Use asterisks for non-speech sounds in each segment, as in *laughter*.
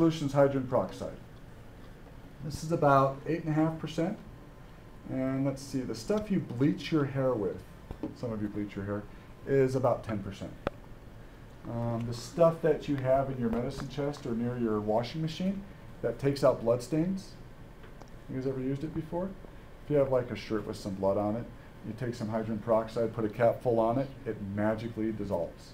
solution is hydrogen peroxide. This is about 8.5%. And let's see, the stuff you bleach your hair with, some of you bleach your hair, is about 10%. Um, the stuff that you have in your medicine chest or near your washing machine that takes out blood stains, you guys ever used it before? If you have like a shirt with some blood on it, you take some hydrogen peroxide, put a cap full on it, it magically dissolves.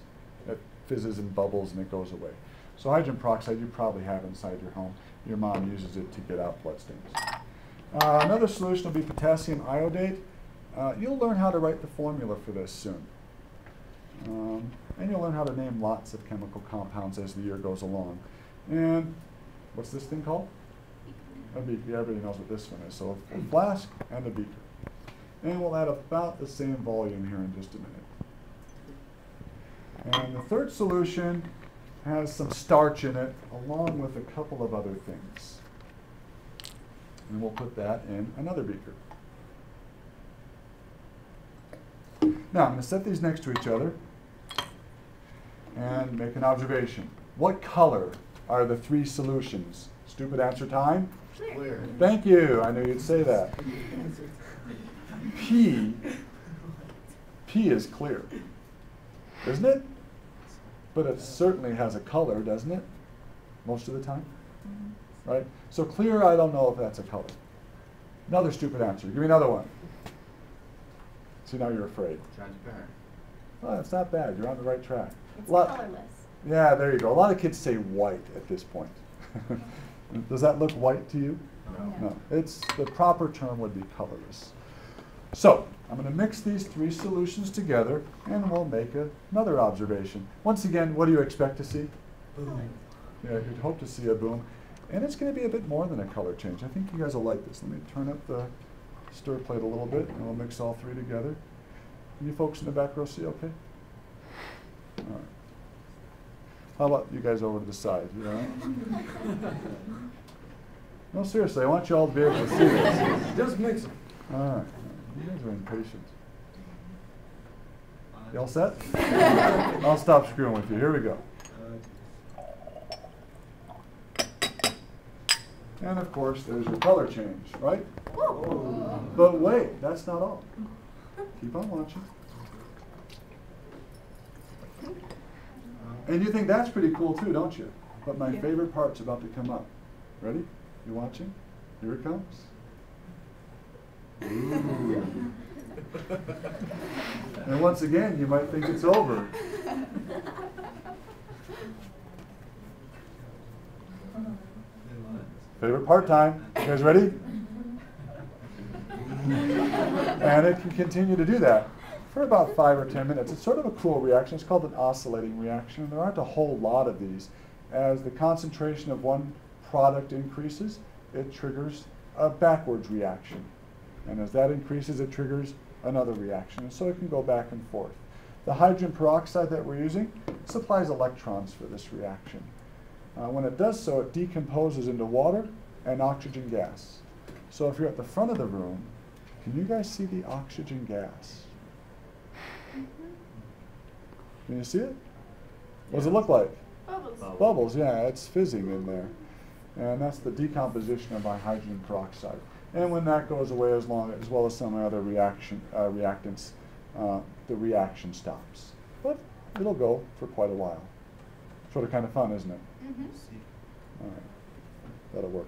It fizzes and bubbles and it goes away. So hydrogen peroxide you probably have inside your home. Your mom uses it to get out blood stains. Uh, another solution will be potassium iodate. Uh, you'll learn how to write the formula for this soon. Um, and you'll learn how to name lots of chemical compounds as the year goes along. And what's this thing called? A beaker. Everybody knows what this one is. So a flask and a beaker. And we'll add about the same volume here in just a minute. And the third solution has some starch in it along with a couple of other things. And we'll put that in another beaker. Now, I'm going to set these next to each other and make an observation. What color are the three solutions? Stupid answer time? Clear. Thank you. I knew you'd say that. P, P is clear, isn't it? But it certainly has a color, doesn't it? Most of the time, mm-hmm. right? So clear, I don't know if that's a color. Another stupid answer. Give me another one. See, now you're afraid. Transparent. Well, that's not bad. You're on the right track. It's Lot- colorless. Yeah, there you go. A lot of kids say white at this point. *laughs* Does that look white to you? No. No, it's, the proper term would be colorless. So, I'm going to mix these three solutions together and we'll make a, another observation. Once again, what do you expect to see? Boom. Yeah, you'd hope to see a boom. And it's going to be a bit more than a color change. I think you guys will like this. Let me turn up the stir plate a little bit and we'll mix all three together. Can You folks in the back row see okay? All right. How about you guys over to the side? You right? *laughs* No, seriously, I want you all to be able to see this. Just mix them. All right, you guys are impatient. Uh, you all set? *laughs* I'll stop screwing with you. Here we go. And of course, there's your color change, right? But wait, that's not all. Keep on watching. And you think that's pretty cool too, don't you? But my Yeah. favorite part's about to come up. Ready? You watching? Here it comes. And once again, you might think it's over. Favorite part time. You guys ready? and it can continue to do that for about five or ten minutes. It's sort of a cool reaction. It's called an oscillating reaction. There aren't a whole lot of these. As the concentration of one product increases, it triggers a backwards reaction. And as that increases, it triggers another reaction. And so it can go back and forth. The hydrogen peroxide that we're using supplies electrons for this reaction. Uh, when it does so, it decomposes into water and oxygen gas. So if you're at the front of the room, can you guys see the oxygen gas? Can you see it? What does it look like? Bubbles. Bubbles. Bubbles, yeah, it's fizzing in there. And that's the decomposition of our hydrogen peroxide. And when that goes away, as, long, as well as some other reaction, uh, reactants, uh, the reaction stops. But it'll go for quite a while. Sort of kind of fun, isn't it? Mm-hmm. All right, that'll work.